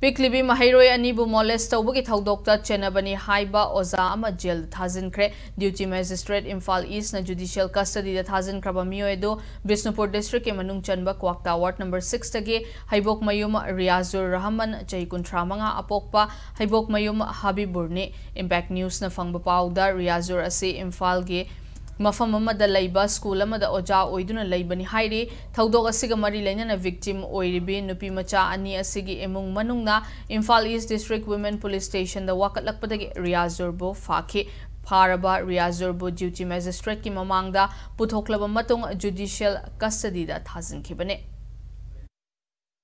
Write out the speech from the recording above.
ꯄꯤꯛꯂꯤꯕꯤ ꯃꯍꯩꯔꯣꯏ ꯑꯅꯤꯕꯨ ꯃꯣꯂꯦꯁ ꯇꯧꯕꯒꯤ ꯊꯧꯗꯣꯛꯇ ꯆꯦꯟꯅꯕꯅꯤ ꯍꯥꯏꯕ ꯑꯣꯖꯥ ꯑꯃ ꯖꯦꯜ ꯊꯥꯖꯤꯟꯈ꯭ꯔꯦ ꯗ꯭ꯌꯨꯇꯤ ꯃꯦꯖꯤꯁꯇ꯭ꯔꯦꯠ ꯏꯝꯐꯥꯜ ꯏꯁꯅ ꯖꯨꯗꯤꯁꯤꯌꯦꯜ ꯀꯁꯇꯗꯤꯗ ꯊꯥꯖꯤꯟꯈ꯭ꯔꯕ ꯃꯤꯑꯣꯏ ꯑꯗꯨ ꯕꯤꯁꯅꯨꯄꯨꯔ ꯗꯤꯁꯇ꯭ꯔꯤꯛꯀꯤ ꯃꯅꯨꯡ ꯆꯟꯕ ꯀ꯭ꯋꯥꯛꯇꯥ ꯋꯥꯔꯗ ꯅꯝꯕꯔ ꯁꯤꯛꯁꯇꯒꯤ ꯍꯩꯕꯣꯛꯃꯌꯨꯝ ꯔꯤꯌꯥꯖꯨꯔ ꯔꯍꯃꯟ ꯆꯍꯤ ꯀꯨꯟꯊ꯭ꯔꯥ ꯃꯉꯥ ꯑꯄꯣꯛꯄ ꯍꯩꯕꯣꯛꯃꯌꯨꯝ ꯍꯥꯕꯤꯕꯨꯔꯅꯤ ꯏꯝꯄꯦꯛ ꯅ꯭ꯌꯨꯁꯅ ꯐꯪꯕ ꯄꯥꯎꯗ ꯔꯤꯌꯥꯖꯨꯔ ꯑꯁꯤ ꯏꯝꯐꯥꯜꯒꯤ ꯃꯐꯝ ꯑꯃꯗ ꯂꯩꯕ ꯁ꯭ꯀꯨꯜ ꯑꯃꯗ ꯑꯣꯖꯥ ꯑꯣꯏꯗꯨꯅ ꯂꯩꯕꯅꯤ ꯍꯥꯏꯔꯤ ꯊꯧꯗꯣꯛ ꯑꯁꯤꯒ ꯃꯔꯤ ꯂꯩꯅꯅ ꯚꯤꯛꯇꯤꯝ ꯑꯣꯏꯔꯤꯕꯤ ꯅꯨꯄꯤ ꯃꯆꯥ ꯑꯅꯤ ꯑꯁꯤꯒꯤ ꯏꯃꯨꯡ ꯃꯅꯨꯡꯅ ꯏꯝꯐꯥꯜ ꯏꯁ ꯗꯤꯁꯇ꯭ꯔꯤꯛ ꯋꯤꯃꯦꯟ ꯄꯨꯂꯤꯁ ꯁ꯭ꯇꯦꯁꯟꯗ ꯋꯥꯀꯠꯂꯛꯄꯗꯒꯤ ꯔꯤꯌꯥꯖꯨꯔꯕꯨ ꯐꯥꯈꯤ ꯐꯥꯔꯕ ꯔꯤꯌꯥꯖꯨꯔꯕꯨ ꯗ꯭ꯌꯨꯇꯤ ꯃꯦꯖꯤꯁꯇ꯭ꯔꯦꯠꯀꯤ ꯃꯃꯥꯡꯗ ꯄꯨꯊꯣꯛꯂꯕ ꯃꯇꯨꯡ ꯖꯨꯗꯤꯁꯤꯌꯦꯜ ꯀꯁꯇꯗꯤꯗ ꯊꯥꯖꯤꯟꯈꯤꯕꯅꯤ